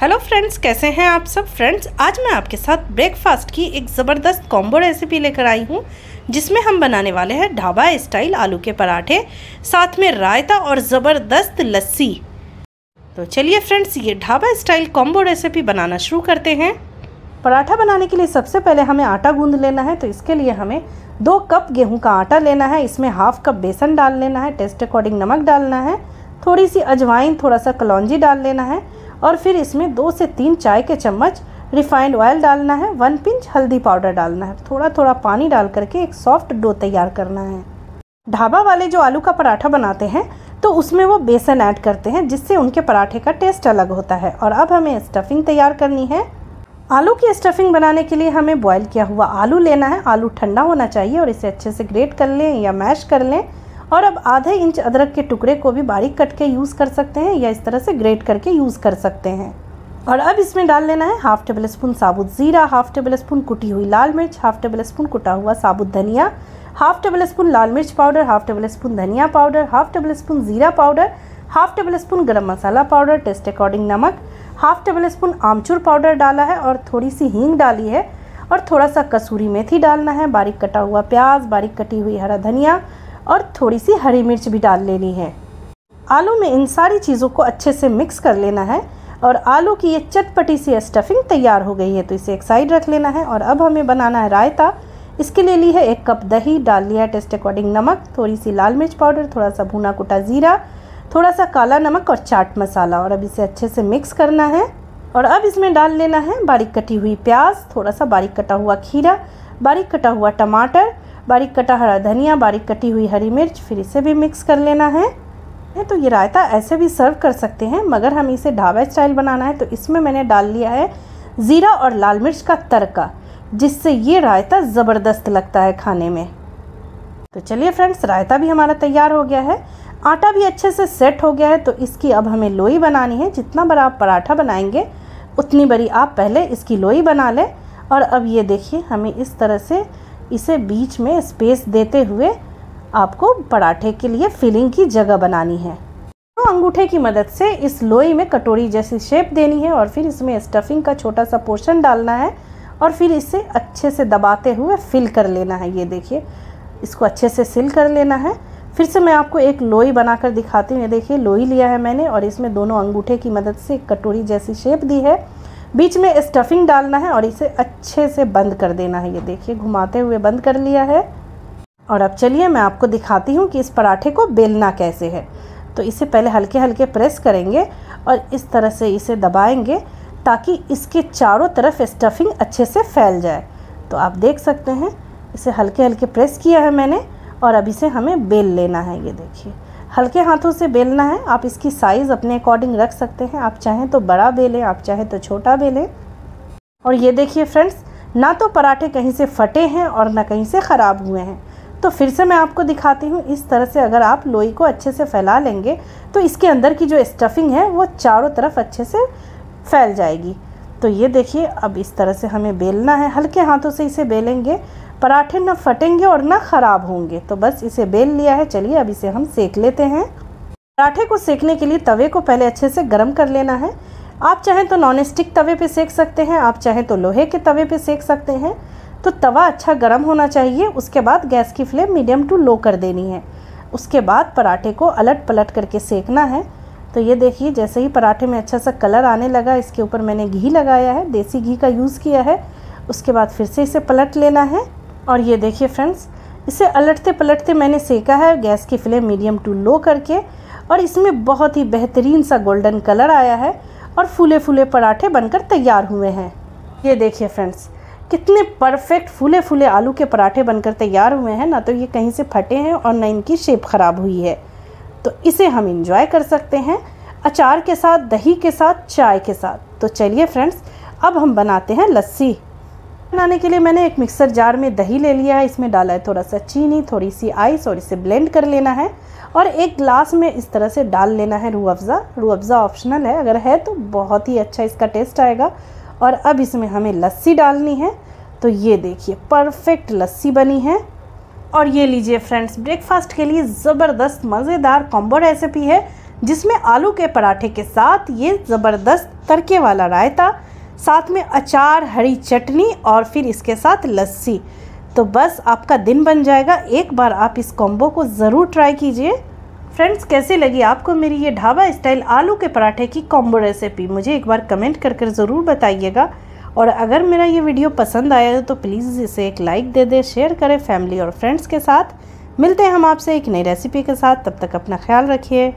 Hello friends कैसे हैं आप सब? फ्रेंड्स आज मैं आपके साथ ब्रेकफास्ट की एक ज़बरदस्त कॉम्बो रेसिपी लेकर आई हूँ, जिसमें हम बनाने वाले हैं ढाबा स्टाइल आलू के पराठे, साथ में रायता और ज़बरदस्त लस्सी। तो चलिए फ्रेंड्स ये ढाबा स्टाइल कॉम्बो रेसिपी बनाना शुरू करते हैं। पराठा बनाने के लिए सबसे पहले हमें आटा गूंद लेना है तो इसके लिए हमें दो कप गेहूँ का आटा लेना है, इसमें हाफ़ कप बेसन डाल लेना है टेस्ट अकॉर्डिंग नमक डालना है, थोड़ी सी अजवाइन, थोड़ा सा कलौजी डाल लेना है और फिर इसमें दो से तीन चाय के चम्मच रिफाइंड ऑयल डालना है, वन पिंच हल्दी पाउडर डालना है। थोड़ा थोड़ा पानी डाल करके एक सॉफ्ट डो तैयार करना है। ढाबा वाले जो आलू का पराठा बनाते हैं तो उसमें वो बेसन ऐड करते हैं, जिससे उनके पराठे का टेस्ट अलग होता है। और अब हमें स्टफिंग तैयार करनी है। आलू की स्टफिंग बनाने के लिए हमें बॉईल किया हुआ आलू लेना है। आलू ठंडा होना चाहिए और इसे अच्छे से ग्रेट कर लें या मैश कर लें। और अब आधे इंच अदरक के टुकड़े को भी बारीक कट के यूज़ कर सकते हैं या इस तरह से ग्रेट करके यूज़ कर सकते हैं। और अब इसमें डाल लेना है हाफ़ टेबल स्पून साबुत ज़ीरा, हाफ़ टेबल स्पून कुटी हुई लाल मिर्च, हाफ़ टेबल स्पून कुटा हुआ साबुत धनिया, हाफ़ टेबल स्पून लाल मिर्च पाउडर, हाफ़ टेबल स्पून धनिया पाउडर, हाफ़ टेबल स्पून ज़ीरा powder, half tablespoon garam masala powder, taste according नमक, हाफ़ टेबल स्पून आमचूर पाउडर डाला है और थोड़ी सी हींग डाली है और थोड़ा सा कसूरी मेथी डालना है, बारीक कटा हुआ प्याज, बारीक कटी हुई हरा धनिया और थोड़ी सी हरी मिर्च भी डाल लेनी है। आलू में इन सारी चीज़ों को अच्छे से मिक्स कर लेना है और आलू की ये चटपटी सी स्टफिंग तैयार हो गई है तो इसे एक साइड रख लेना है और अब हमें बनाना है रायता। इसके लिए ली है एक कप दही, डाल लिया टेस्ट अकॉर्डिंग नमक, थोड़ी सी लाल मिर्च पाउडर थोड़ा सा भुना कुटा ज़ीरा थोड़ा सा काला नमक और चाट मसाला। और अब इसे अच्छे से मिक्स करना है और अब इसमें डाल लेना है बारीक कटी हुई प्याज थोड़ा सा बारीक कटा हुआ खीरा, बारीक कटा हुआ टमाटर बारीक कटा हरा धनिया, बारीक कटी हुई हरी मिर्च, फिर इसे भी मिक्स कर लेना है। तो ये रायता ऐसे भी सर्व कर सकते हैं, मगर हम इसे ढाबा स्टाइल बनाना है तो इसमें मैंने डाल लिया है ज़ीरा और लाल मिर्च का तड़का, जिससे ये रायता ज़बरदस्त लगता है खाने में। तो चलिए फ्रेंड्स रायता भी हमारा तैयार हो गया है। आटा भी अच्छे से सेट हो गया है तो इसकी अब हमें लोई बनानी है। जितना बड़ा आप पराठा बनाएँगे, उतनी बड़ी आप पहले इसकी लोई बना लें। और अब ये देखिए, हमें इस तरह से इसे बीच में स्पेस देते हुए आपको पराठे के लिए फिलिंग की जगह बनानी है। तो अंगूठे की मदद से इस लोई में कटोरी जैसी शेप देनी है और फिर इसमें स्टफिंग का छोटा सा पोर्शन डालना है और फिर इसे अच्छे से दबाते हुए फिल कर लेना है। ये देखिए, इसको अच्छे से सिल कर लेना है। फिर से मैं आपको एक लोई बनाकर दिखाती हूँ। ये देखिए, लोई लिया है मैंने और इसमें दोनों अंगूठे की मदद से कटोरी जैसी शेप दी है। बीच में स्टफिंग डालना है और इसे अच्छे से बंद कर देना है। ये देखिए, घुमाते हुए बंद कर लिया है। और अब चलिए, मैं आपको दिखाती हूँ कि इस पराठे को बेलना कैसे है। तो इसे पहले हल्के हल्के प्रेस करेंगे और इस तरह से इसे दबाएँगे ताकि इसके चारों तरफ़ स्टफिंग अच्छे से फैल जाए। तो आप देख सकते हैं, इसे हल्के हल्के प्रेस किया है मैंने और अब इसे हमें बेल लेना है। ये देखिए हल्के हाथों से बेलना है। आप इसकी साइज़ अपने अकॉर्डिंग रख सकते हैं। आप चाहें तो बड़ा बेलें, आप चाहें तो छोटा बेलें। और ये देखिए फ्रेंड्स ना तो पराठे कहीं से फटे हैं और ना कहीं से ख़राब हुए हैं। तो फिर से मैं आपको दिखाती हूँ, इस तरह से अगर आप लोई को अच्छे से फैला लेंगे तो इसके अंदर की जो स्टफिंग है, वो चारों तरफ़ अच्छे से फैल जाएगी। तो ये देखिए, अब इस तरह से हमें बेलना है। हल्के हाथों से इसे बेलेंगे, पराठे ना फटेंगे और ना ख़राब होंगे। तो बस इसे बेल लिया है। चलिए अब इसे हम सेक लेते हैं। पराठे को सेकने के लिए तवे को पहले अच्छे से गर्म कर लेना है। आप चाहें तो नॉन स्टिक तवे पे सेक सकते हैं, आप चाहें तो लोहे के तवे पे सेक सकते हैं। तो तवा अच्छा गर्म होना चाहिए, उसके बाद गैस की फ्लेम मीडियम टू लो कर देनी है। उसके बाद पराठे को अलट पलट करके सेकना है। तो ये देखिए, जैसे ही पराठे में अच्छा सा कलर आने लगा, इसके ऊपर मैंने घी लगाया है, देसी घी का यूज़ किया है। उसके बाद फिर से इसे पलट लेना है। और ये देखिए फ्रेंड्स, इसे अलटते पलटते मैंने सेका है गैस की फ्लेम मीडियम टू लो करके। और इसमें बहुत ही बेहतरीन सा गोल्डन कलर आया है और फूले फूले पराठे बनकर तैयार हुए हैं। ये देखिए फ्रेंड्स, कितने परफेक्ट फूले फूले आलू के पराठे बनकर तैयार हुए हैं। ना तो ये कहीं से फटे हैं और ना इनकी शेप ख़राब हुई है। तो इसे हम इंजॉय कर सकते हैं, अचार के साथ, दही के साथ, चाय के साथ। तो चलिए फ्रेंड्स अब हम बनाते हैं लस्सी। बनाने के लिए मैंने एक मिक्सर जार में दही ले लिया है, इसमें डाला है थोड़ा सा चीनी थोड़ी सी आइस और इसे ब्लेंड कर लेना है और एक ग्लास में इस तरह से डाल लेना है रू अफ़ज़ा रू अफ़ज़ा ऑप्शनल है, अगर है तो बहुत ही अच्छा इसका टेस्ट आएगा। और अब इसमें हमें लस्सी डालनी है तो ये देखिए परफेक्ट लस्सी बनी है। और ये लीजिए फ्रेंड्स ब्रेकफास्ट के लिए ज़बरदस्त मज़ेदार कॉम्बो रेसिपी है, जिसमें आलू के पराठे के साथ ये ज़बरदस्त तड़के वाला रायता, साथ में अचार, हरी चटनी और फिर इसके साथ लस्सी। तो बस आपका दिन बन जाएगा। एक बार आप इस कॉम्बो को ज़रूर ट्राई कीजिए। फ्रेंड्स, कैसे लगी आपको मेरी ये ढाबा स्टाइल आलू के पराठे की कॉम्बो रेसिपी मुझे एक बार कमेंट कर कर ज़रूर बताइएगा। और अगर मेरा ये वीडियो पसंद आया है तो प्लीज़ इसे एक लाइक दे दे शेयर करें फैमिली और फ्रेंड्स के साथ। मिलते हैं हम आपसे एक नई रेसिपी के साथ। तब तक अपना ख्याल रखिए।